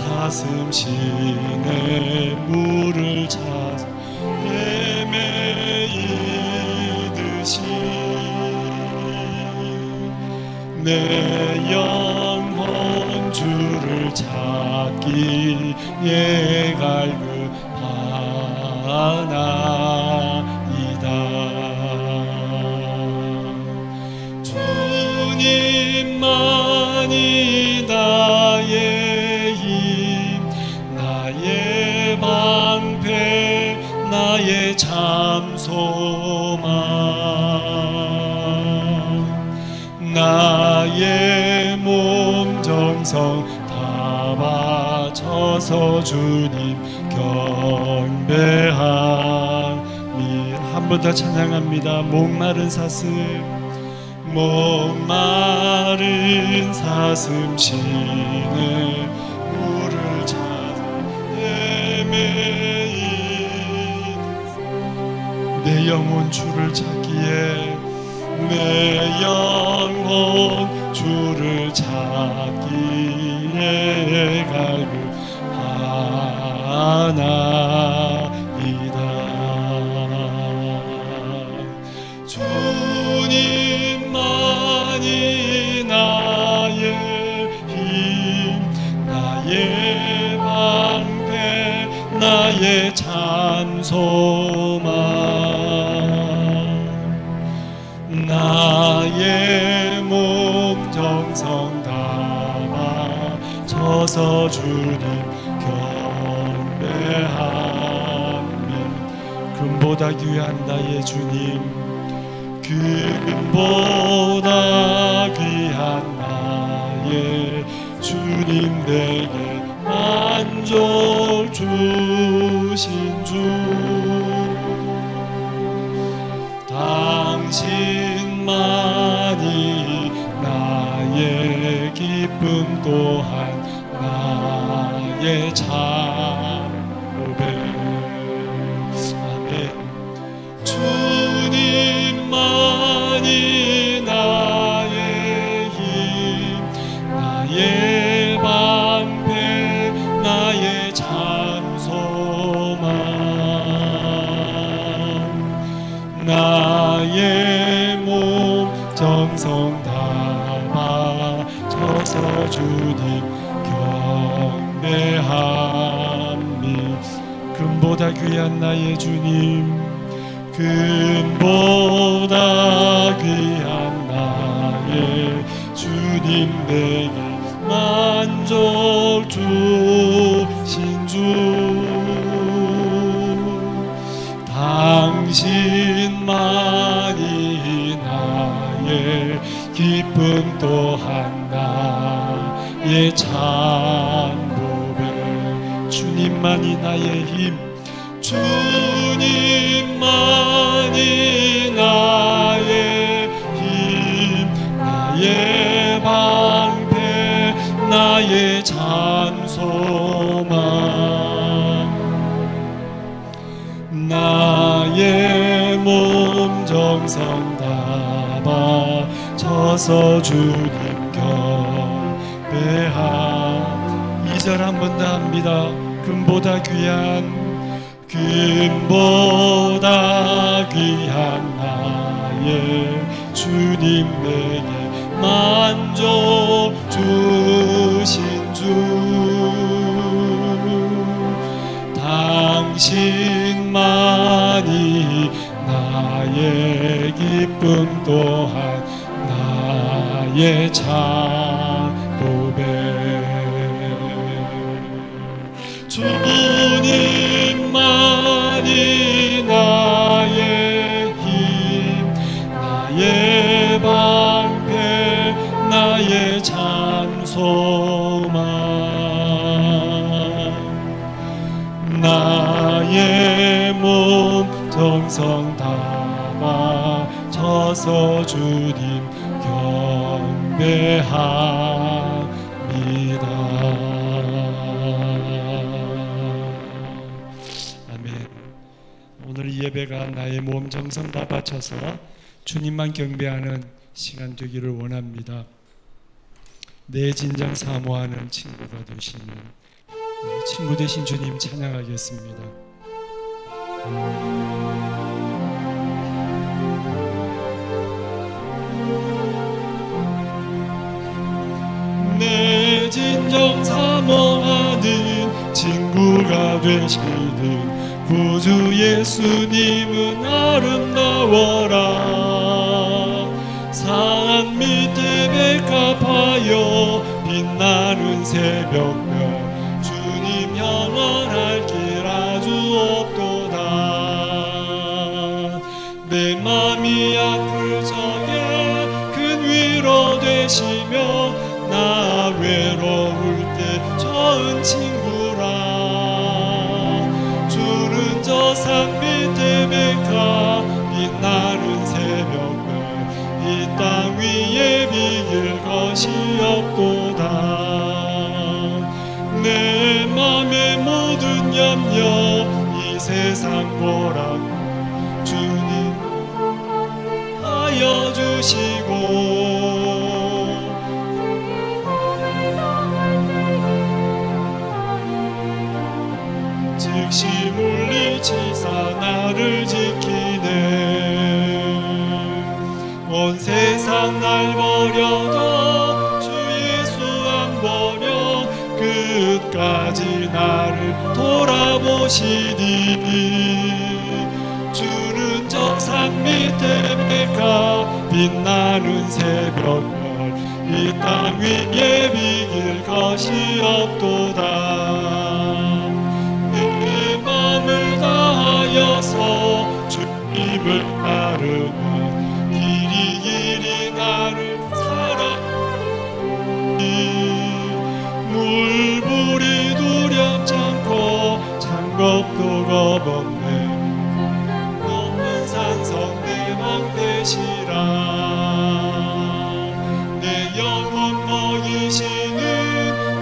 사슴신의 물을 찾아 헤매이듯이 내 영혼 주를 찾기에 갈급하나 나의 참소망 나의 몸 정성 다 바쳐서 주님 경배함이 한번더 찬양합니다. 목마른 사슴 목마른 사슴 신의 물을 내 영혼 주를 찾기에 내 영혼 주를 찾기에 갈급하나이다. 주님만이 나의 힘 나의 방패 나의 참소 정성 담아 쳐서 주님 경배함이 금보다 귀한 나의 주님 금보다 귀한 나의 주님 내게 만족 나의 기쁨 또한 나의 참 금보다 귀한 나의 주님 금보다 귀한 나의 주님 내게 만족 주신 주. 당신만이 나의 기쁨 또한 나의 참고백 주님만이 나의 힘 주님만이 나의 힘 나의 방패 나의 참소망. 나의 몸 정성 담아 쳐서 주님 경배함. 이절 한 번 더 합니다. 금보다 귀한 금보다 귀한 나의 주님 내게 만족 주신 주. 당신만이 나의 기쁨 또한 나의 참고백 주님 소망 나의 몸 정성 담아 쳐서 주님 경배합니다. 아멘. 오늘 이 예배가 나의 몸 정성 다 바쳐서 주님만 경배하는 시간 되기를 원합니다. 내 진정 사모하는 친구가 되시는 친구 되신 주님 찬양하겠습니다. 내 진정 사모하는 친구가 되시는 구주 예수님은 아름다워라 나는 새벽 주시고. 즉시 물리치사 나를 지키네. 온 세상 날 버려도 주 예수 안 버려 끝까지 나를 돌아보시니 주는 저 산 밑에 메가 빛나는 새벽별 이 땅 위에 비길 것이 없도다. 내 맘을 다하여서 주님을 따르면 길이 길이 나를 사랑하니 물불이 두렵지 않고 장겁도 겁없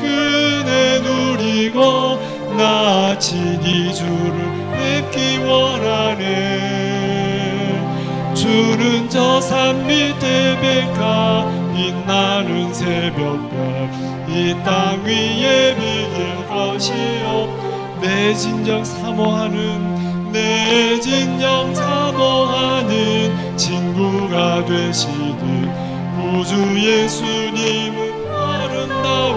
그네 누리고 나 친히 주를 뵙기 원하네. 주는 저 산 밑에 백합 빛나는 새벽별 이 땅 위에 비길 것이 없내 진정 사모하는 내 진정 사모하는 친구가 되시듯 구주 예수님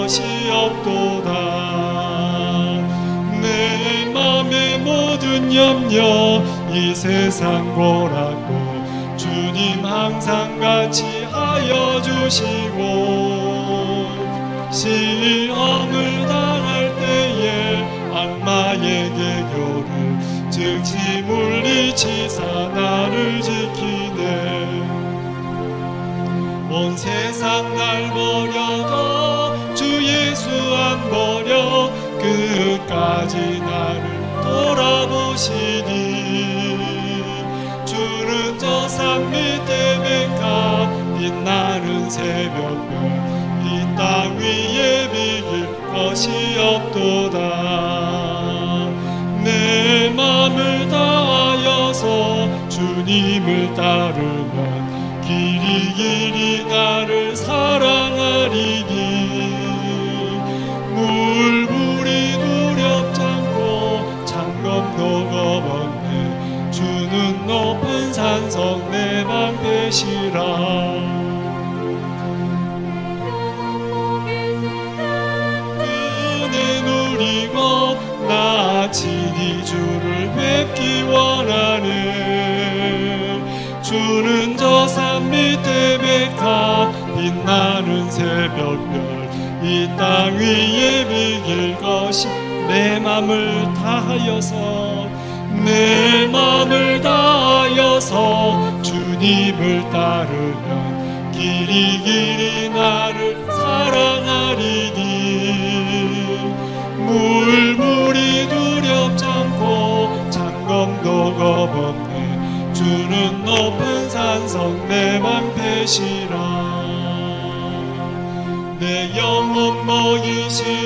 것이 없도다. 내 맘의 모든 염려 이 세상 고라고 주님 항상 같이 하여 주시고 시험을 당할 때에 악마에게 교를 즉시 물리치사 나를 지키네. 온 세상 날 버려 끝까지 나를 돌아보시니 주는 저 산 밑에 백합 빛나는 새벽별 이 땅 위에 비길 것이 없도다. 내 맘을 다하여서 주님을 따르면 길이 길이 나를 은혜 누리고 나 친히 주를 뵙기 원하네 주는 저 산 밑에 백합 빛나는 새벽별 이 땅 위에 비길 것이 내 맘을 다하여서 내 맘을 다하여서 주님을 따르면 길이 길이 나를 사랑하리니. 물물이 두렵지 않고 장검도 겁없네. 주는 높은 산성 내맘 배시라. 내 영혼 먹이시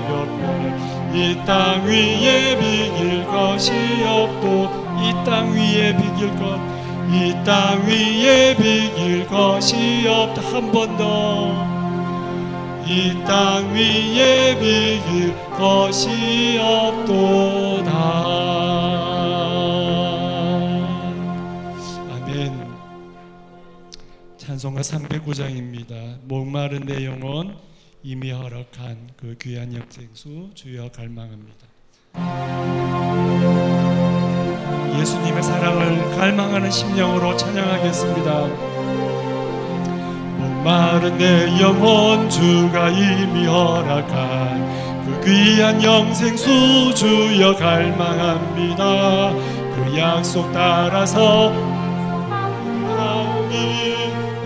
새벽별 이땅 위에 비길 것이 없도 이 땅 위에 비길 것 이 땅 위에 비길 것이 없다 한 번 더 이 땅 위에 비길 것이 없도다. 찬송가 309장입니다. 목마른 내 영혼 이미 허락한 그 귀한 역생수 주여 갈망합니다. 예수님의 사랑을 갈망하는 심령으로 찬양하겠습니다. 목마른 내 영혼 주가 이미 허락한 그 귀한 영생수 주여 갈망합니다. 그 약속 따라서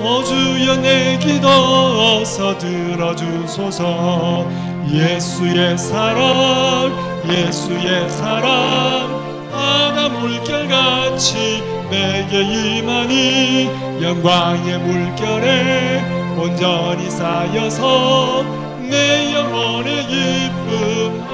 오 주여 내 기도 어서 들어주소서. 예수의 사랑 예수의 사랑. 바다 물결같이 내게 임하니 영광의 물결에 온전히 쌓여서 내 영혼의 기쁨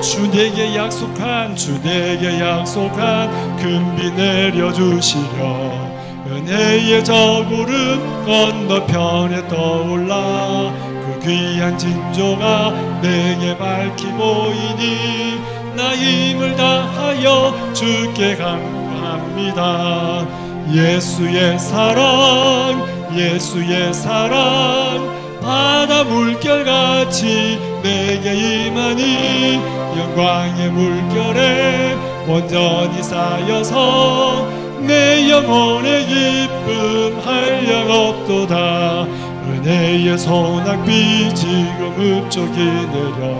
주 내게 약속한 주 내게 약속한 금비 내려주시려 은혜의 저 구름 건너편에 떠올라 그 귀한 징조가 내게 밝히 보이니 나 힘을 다하여 주께 간구합니다. 예수의 사랑 예수의 사랑 바다 물결같이 내게 임하니 영광의 물결에 온전히 쌓여서 내 영혼의 기쁨 한량 없도다. 은혜의 소낙비 지금 흡족이 내려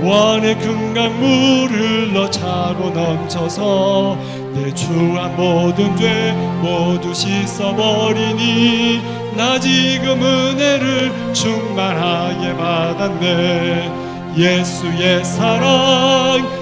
구원의 금강물을 흘러 차고 넘쳐서 내 추한 모든 죄 모두 씻어버리니 나 지금 은혜를 충만하게 받았네. 예수의 사랑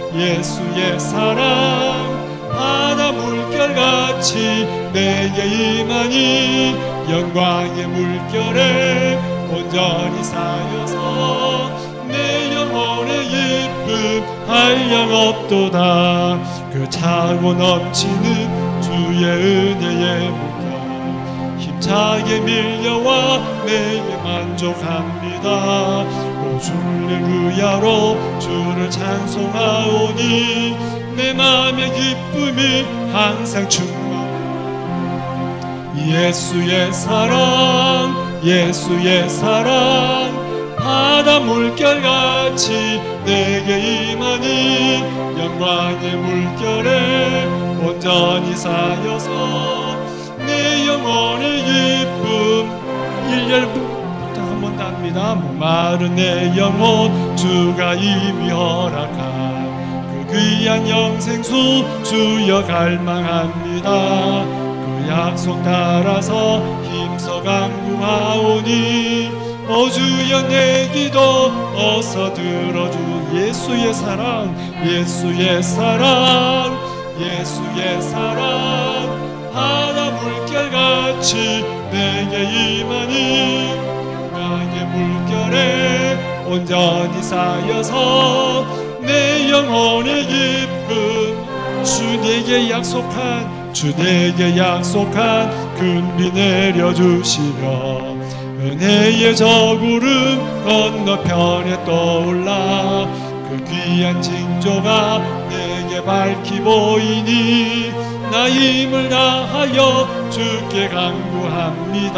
물결같이 내게 임하니 영광의 물결에 온전히 쌓여서 내 영혼의 기쁨 한량 없도다. 그 차고 넘치는 주의 은혜의 물결 힘차게 밀려와 내게 만족합니다. 오 줄레루야로 주를 찬송하오니 내 맘의 기쁨이 항상 충만 예수의 사랑 예수의 사랑 바다 물결같이 내게 임하니 영광의 물결에 온전히 쌓여서 내 영혼의 기쁨. 일열부터 한번더 합니다. 목마른 내 영혼 주가 이미 허락한 그 귀한 영생수 주여 갈망합니다. 그 약속 따라서 힘써 간구하오니 오 주여 내 기도 어서 들어주 예수의 사랑 예수의 사랑 예수의 사랑. 바다 물결같이 내게 임하니 영광의 물결에 온전히 쌓여서 내 영혼의 기쁨 주 내게 약속한 주 내게 약속한 금비 내려주시려 은혜의 저구름 건너편에 떠올라 그 귀한 징조가 내게 밝히 보이니 나 힘을 다하여 주께 간구합니다.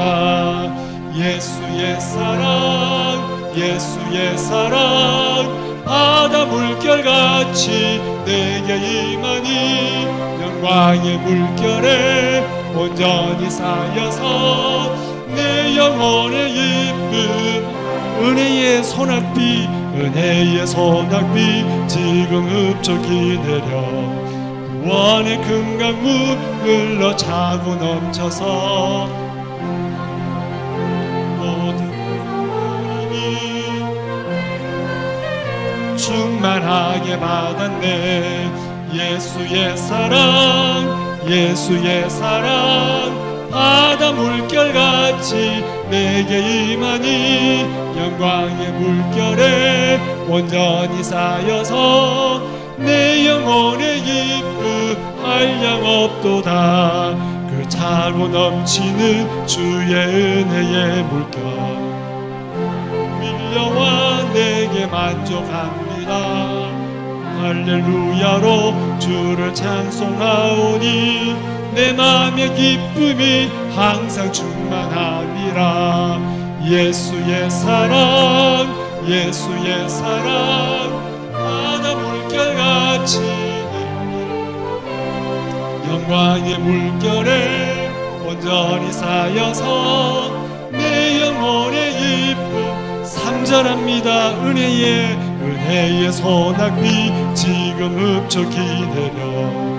예수의 사랑 예수의 사랑 바다 물결같이 내게 임하니 영광의 물결에 온전히 쌓여서 내 영혼의 기쁨 은혜의 소낙비 은혜의 소낙비 지금 흡족히 내려 구원의 금강물 흘러 차고 넘쳐서 충만하게 받았네. 예수의 사랑 예수의 사랑. 바다 물결같이 내게 임하니 영광의 물결에 온전히 쌓여서 내 영혼의 기쁨 한량 없도다. 그 차고 넘치는 주의 은혜의 물결. 밀려와 내게 만족합니다 할렐루야로 주를 찬송하오니 내 마음의 기쁨이 항상 충만하리라 예수의 사랑 예수의 사랑 바다 물결같이 영광의 물결에 온전히 쌓여서 내 영혼의 기쁨 삼절합니다. 은혜의 은혜의 소낙비 지금 흡족히 내려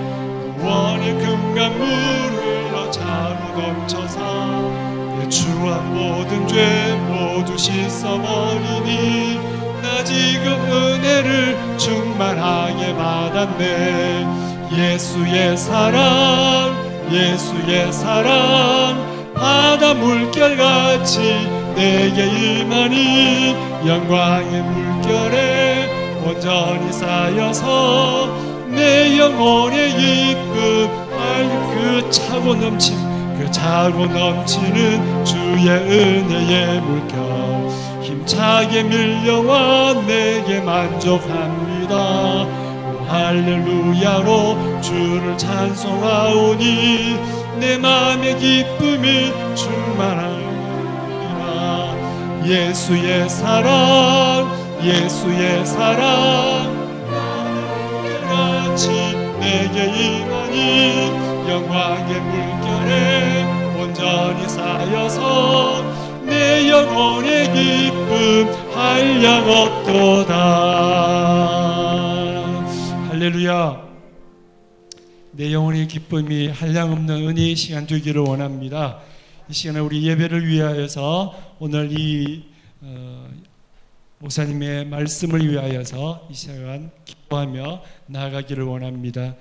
구원의 금강물 흘러 차로 넘쳐서 내 추한 모든 죄 모두 씻어버리니 나 지금 은혜를 충만하게 받았네. 예수의 사랑 예수의 사랑 바다 물결같이 내게 임하니 영광의 물결에 온전히 쌓여서 내 영혼의 기쁨 그 차고 넘친 그 차고 넘치는 주의 은혜의 물결. 힘차게 밀려와 내게 만족합니다. 할렐루야로 주를 찬송하오니 내 마음의 기쁨이 충만하리라 예수의 사랑 예수의 사랑 같이 내게 임하니 영광의 물결에 온전히 쌓여서 내 영혼의 기쁨 한량 없도다. 할렐루야. 내 영혼의 기쁨이 한량 없는 은혜의 시간 되기를 원합니다. 이 시간에 우리 예배를 위하여서 오늘 이 어, 목사님의 말씀을 위하여서 이 시간 기도하며 나아가기를 원합니다.